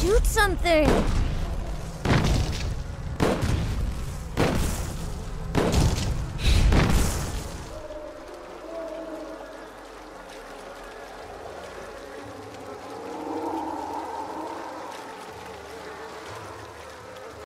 Shoot something!